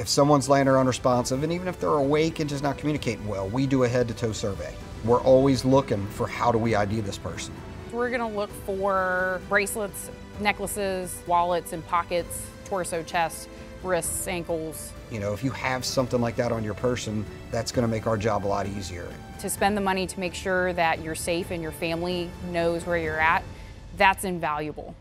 If someone's laying there unresponsive, and even if they're awake and just not communicating well, we do a head to toe survey. We're always looking for how do we ID this person. We're going to look for bracelets, necklaces, wallets and pockets, torso, chest, wrists, ankles. You know, if you have something like that on your person, that's going to make our job a lot easier. To spend the money to make sure that you're safe and your family knows where you're at, that's invaluable.